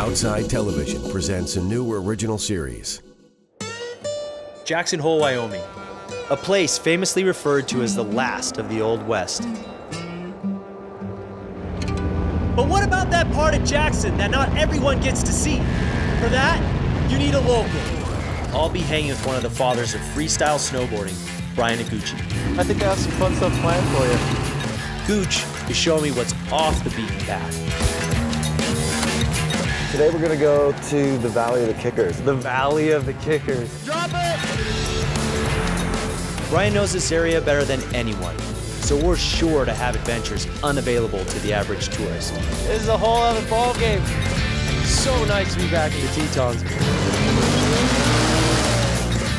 Outside Television presents a new original series. Jackson Hole, Wyoming, a place famously referred to as the last of the Old West. But what about that part of Jackson that not everyone gets to see? For that, you need a local. I'll be hanging with one of the fathers of freestyle snowboarding, Bryan Iguchi. I think I have some fun stuff planned for you. Gooch is showing me what's off the beaten path. Today we're gonna go to the Valley of the Kickers. The Valley of the Kickers. Drop it! Bryan knows this area better than anyone, so we're sure to have adventures unavailable to the average tourist. This is a whole other ball game. So nice to be back in the Tetons.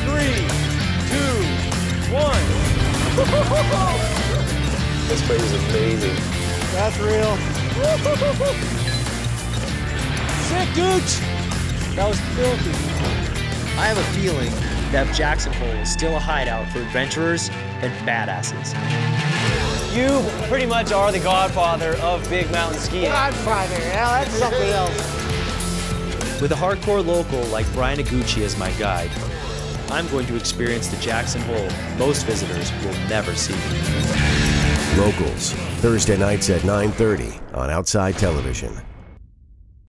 Three, two, one. This place is amazing. That's real. Sick Gooch. That was filthy. I have a feeling that Jackson Hole is still a hideout for adventurers and badasses. You pretty much are the godfather of big mountain skiing. Godfather, yeah, that's something else. With a hardcore local like Bryan Iguchi as my guide, I'm going to experience the Jackson Hole most visitors will never see. Locals, Thursday nights at 9:30 on Outside Television.